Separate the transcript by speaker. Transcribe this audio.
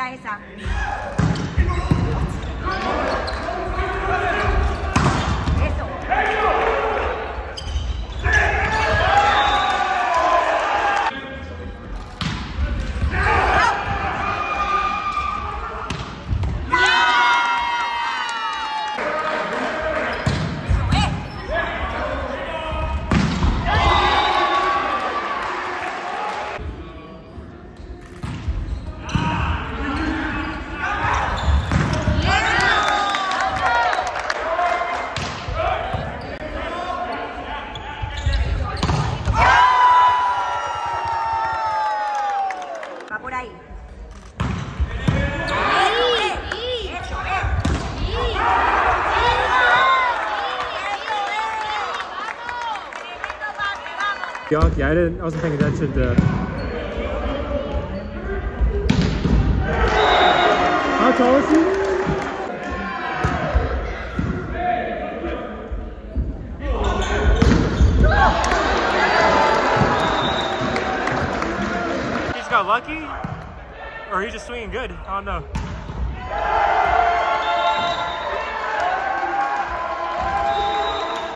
Speaker 1: a ah. esa.
Speaker 2: Bianchi, I didn't. I wasn't paying attention to. How tall is he? He's got lucky, or he's just swinging good. I don't know.